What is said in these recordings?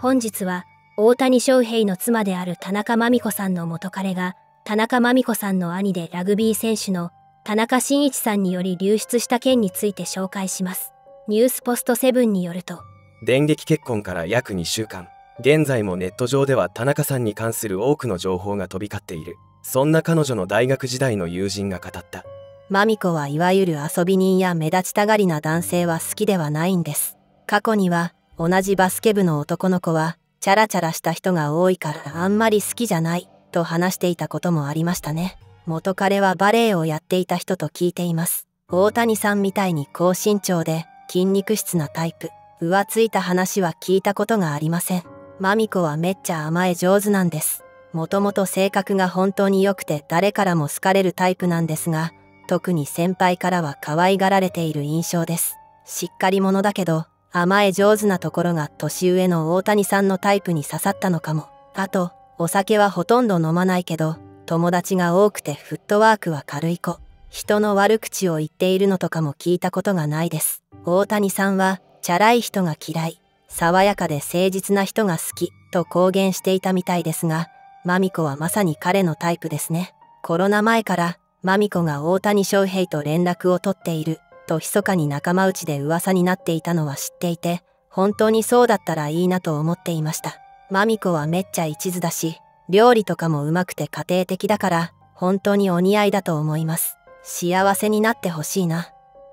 本日は大谷翔平の妻である田中真美子さんの元彼が田中真美子さんの兄でラグビー選手の田中真一さんにより流出した件について紹介します。ニュースポストセブンによると。電撃結婚から約2週間。現在もネット上では田中さんに関する多くの情報が飛び交っている。そんな彼女の大学時代の友人が語った。マミコはいわゆる遊び人や目立ちたがりな男性は好きではないんです。過去には同じバスケ部の男の子はチャラチャラした人が多いからあんまり好きじゃないと話していたこともありましたね。元彼はバレエをやっていた人と聞いています。大谷さんみたいに高身長で筋肉質なタイプ。浮ついた話は聞いたことがありません。マミコはめっちゃ甘え上手なんです。もともと性格が本当に良くて誰からも好かれるタイプなんですが特に先輩からは可愛がられている印象です。しっかり者だけど甘え上手なところが年上の大谷さんのタイプに刺さったのかも。あとお酒はほとんど飲まないけど友達が多くてフットワークは軽い子。人の悪口を言っているのとかも聞いたことがないです。大谷さんはチャラい人が嫌い。爽やかで誠実な人が好き。と公言していたみたいですがマミコはまさに彼のタイプですね。コロナ前からマミコが大谷翔平と連絡を取っている。と密かに仲間内で噂になっていたのは知っていて本当にそうだったらいいなと思っていました。マミコはめっちゃ一途だし料理とかもうまくて家庭的だから本当にお似合いだと思います。幸せになってほしいな。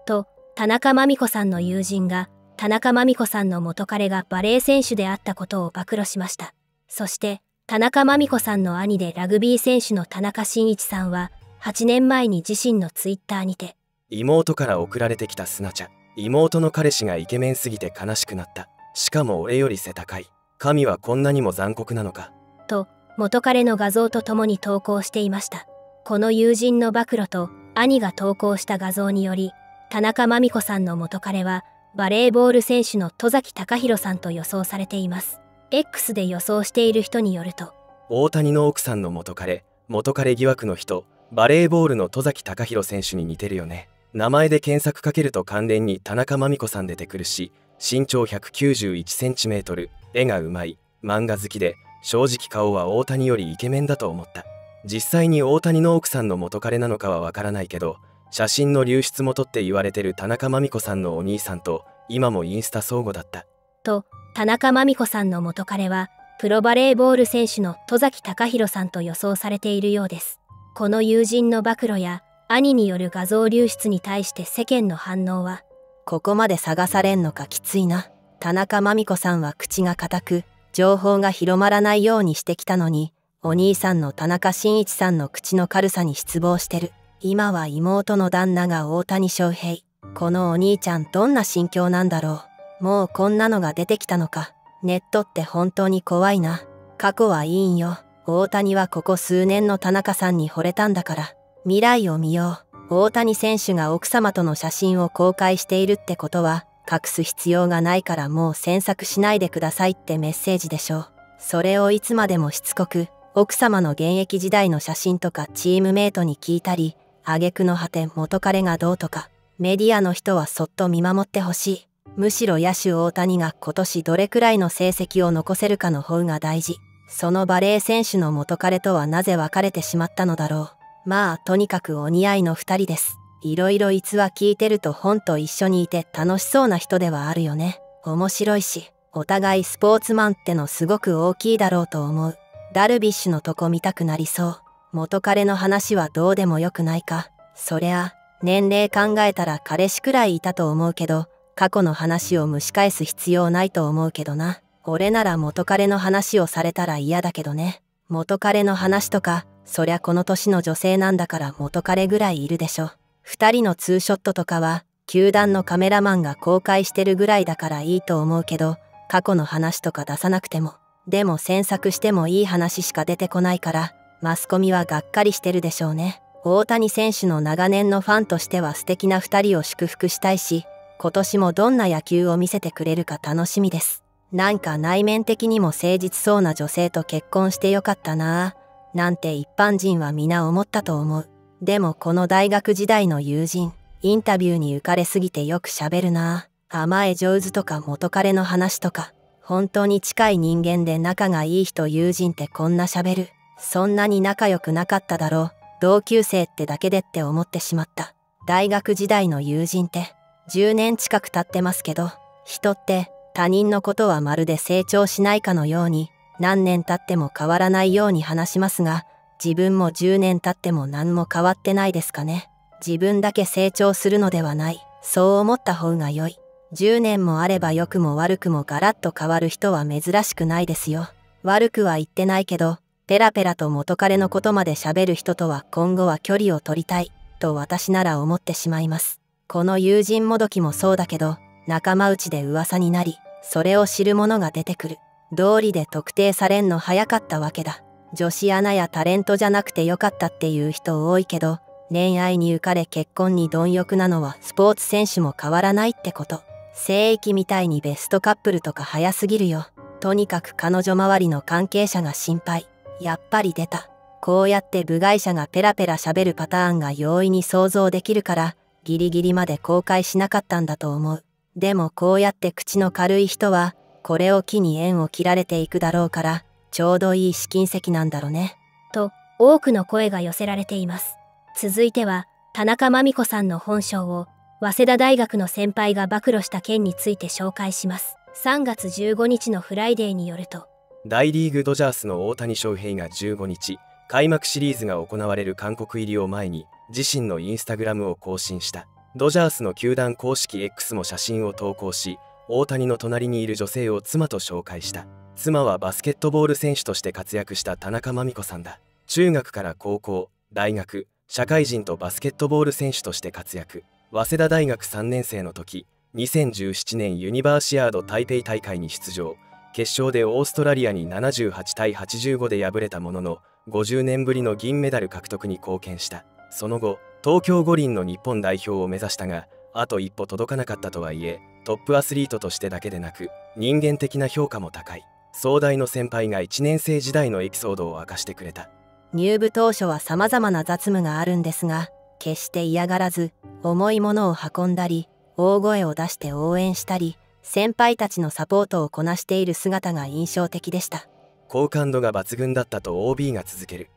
と田中真美子さんの友人が田中真美子さんの元彼がバレー選手であったことを暴露しました。そして田中真美子さんの兄でラグビー選手の田中真一さんは8年前に自身のツイッターにて妹から送られてきた砂茶妹の彼氏がイケメンすぎて悲しくなった。しかも俺より背高い。神はこんなにも残酷なのか。と元彼の画像とともに投稿していました。この友人の暴露と兄が投稿した画像により田中真美子さんの元彼はバレーボール選手の戸崎隆弘さんと予想されています。X で予想している人によると。大谷の奥さんの元彼。元彼疑惑の人。バレーボールの戸崎隆弘選手に似てるよね名前で検索かけると関連に田中真美子さん出てくるし身長 191cm 絵がうまい漫画好きで正直顔は大谷よりイケメンだと思った。実際に大谷の奥さんの元彼なのかはわからないけど写真の流出元って言われてる田中真美子さんのお兄さんと今もインスタ相互だった。と田中真美子さんの元彼はプロバレーボール選手の戸崎隆弘さんと予想されているようです。この友人の暴露や兄による画像流出に対して世間の反応はここまで探されんのかきついな。田中真美子さんは口が固く情報が広まらないようにしてきたのにお兄さんの田中真一さんの口の軽さに失望してる。今は妹の旦那が大谷翔平。このお兄ちゃんどんな心境なんだろう。もうこんなのが出てきたのか。ネットって本当に怖いな。過去はいいんよ。大谷はここ数年の田中さんに惚れたんだから。未来を見よう大谷選手が奥様との写真を公開しているってことは隠す必要がないからもう詮索しないでくださいってメッセージでしょう。それをいつまでもしつこく、奥様の現役時代の写真とかチームメイトに聞いたり、挙句の果て元彼がどうとか、メディアの人はそっと見守ってほしい。むしろ野手大谷が今年どれくらいの成績を残せるかの方が大事。そのバレー選手の元彼とはなぜ別れてしまったのだろう。まあ、とにかくお似合いの二人です。いろいろ逸話聞いてると本と一緒にいて楽しそうな人ではあるよね。面白いし、お互いスポーツマンってのすごく大きいだろうと思う。ダルビッシュのとこ見たくなりそう。元彼の話はどうでもよくないか。そりゃ、年齢考えたら彼氏くらいいたと思うけど、過去の話を蒸し返す必要ないと思うけどな。俺なら元彼の話をされたら嫌だけどね。元彼の話とか、そりゃこの年の女性なんだから元彼ぐらいいるでしょ。2人のツーショットとかは球団のカメラマンが公開してるぐらいだからいいと思うけど過去の話とか出さなくても。でも詮索してもいい話しか出てこないからマスコミはがっかりしてるでしょうね。大谷選手の長年のファンとしては素敵な2人を祝福したいし今年もどんな野球を見せてくれるか楽しみです。なんか内面的にも誠実そうな女性と結婚してよかったなぁ。なんて一般人は皆思ったと思う。でもこの大学時代の友人、インタビューに浮かれすぎてよく喋るな。甘え上手とか元彼の話とか、本当に近い人間で仲がいい人友人ってこんな喋る。そんなに仲良くなかっただろう。同級生ってだけでって思ってしまった。大学時代の友人って10年近く経ってますけど人って他人のことはまるで成長しないかのように何年経っても変わらないように話しますが自分も10年経っても何も変わってないですかね。自分だけ成長するのではない。そう思った方が良い。10年もあれば良くも悪くもガラッと変わる人は珍しくないですよ。悪くは言ってないけどペラペラと元彼のことまで喋る人とは今後は距離を取りたい。と私なら思ってしまいます。この友人もどきもそうだけど仲間内で噂になりそれを知る者が出てくる。道理で特定されんの早かったわけだ。女子アナやタレントじゃなくてよかったっていう人多いけど恋愛に浮かれ結婚に貪欲なのはスポーツ選手も変わらないってこと。聖域みたいにベストカップルとか早すぎるよ。とにかく彼女周りの関係者が心配。やっぱり出た。こうやって部外者がペラペラ喋るパターンが容易に想像できるからギリギリまで公開しなかったんだと思う。でもこうやって口の軽い人はこれを機に縁を切られていくだろうからちょうどいい試金石なんだろうね。と多くの声が寄せられています。続いては田中真美子さんの本性を早稲田大学の先輩が暴露した件について紹介します。3月15日のフライデーによると大リーグドジャースの大谷翔平が15日開幕シリーズが行われる韓国入りを前に自身のインスタグラムを更新した。ドジャースの球団公式 X も写真を投稿し大谷の隣にいる女性を妻と紹介した。妻はバスケットボール選手として活躍した田中真美子さんだ。中学から高校大学社会人とバスケットボール選手として活躍。早稲田大学3年生の時2017年ユニバーシアード台北大会に出場。決勝でオーストラリアに78対85で敗れたものの50年ぶりの銀メダル獲得に貢献した。その後東京五輪の日本代表を目指したがあと一歩届かなかったとはいえトップアスリートとしてだけでなく人間的な評価も高い。壮大の先輩が1年生時代のエピソードを明かしてくれた。入部当初は様々な雑務があるんですが決して嫌がらず重いものを運んだり大声を出して応援したり先輩たちのサポートをこなしている姿が印象的でした。好感度が抜群だったと OB が続ける。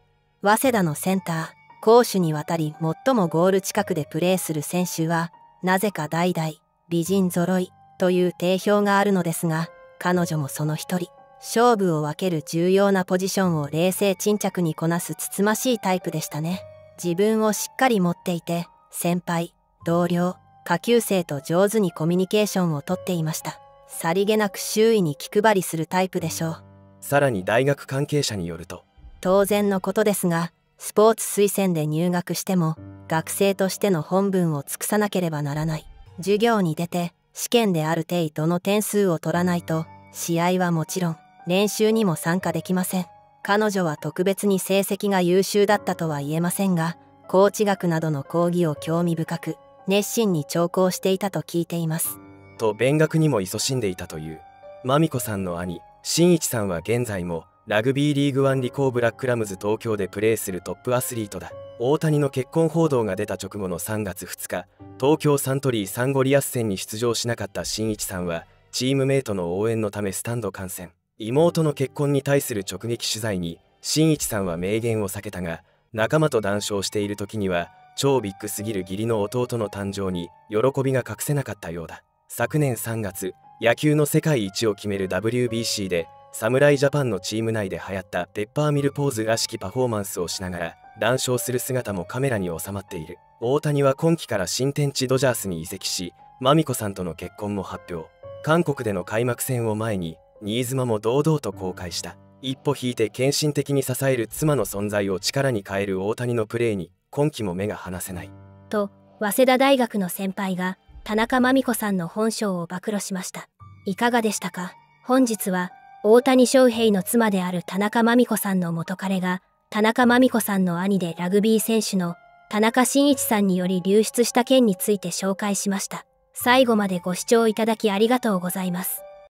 早稲田のセンター攻守にわたり最もゴール近くでプレーする選手はなぜか代々美人揃いという定評があるのですが彼女もその一人。勝負を分ける重要なポジションを冷静沈着にこなすつつましいタイプでしたね。自分をしっかり持っていて先輩同僚下級生と上手にコミュニケーションをとっていました。さりげなく周囲に気配りするタイプでしょう。さらに大学関係者によると。当然のことですがスポーツ推薦で入学しても学生としての本分を尽くさなければならない。授業に出て試験である程度の点数を取らないと試合はもちろん練習にも参加できません。彼女は特別に成績が優秀だったとは言えませんがコーチ学などの講義を興味深く熱心に聴講していたと聞いています。と勉学にも勤しんでいたという真美子さんの兄新一さんは現在もラグビーリーグワンリコーブラックラムズ東京でプレーするトップアスリートだ。大谷の結婚報道が出た直後の3月2日東京サントリーサンゴリアス戦に出場しなかった新一さんはチームメイトの応援のためスタンド観戦。妹の結婚に対する直撃取材に新一さんは明言を避けたが仲間と談笑している時には超ビッグすぎる義理の弟の誕生に喜びが隠せなかったようだ。昨年3月野球の世界一を決める WBC で侍ジャパンのチーム内で流行ったペッパーミルポーズらしきパフォーマンスをしながら談笑する姿もカメラに収まっている。大谷は今季から新天地ドジャースに移籍しマミコさんとの結婚も発表。韓国での開幕戦を前に新妻も堂々と公開した。一歩引いて献身的に支える妻の存在を力に変える大谷のプレーに今季も目が離せない。と早稲田大学の先輩が田中真美子さんの本性を暴露しました。いかがでしたか？本日は大谷翔平の妻である田中真美子さんの元彼が田中真美子さんの兄でラグビー選手の田中伸一さんにより流出した件について紹介しました。最後までご視聴いただきありがとうございます。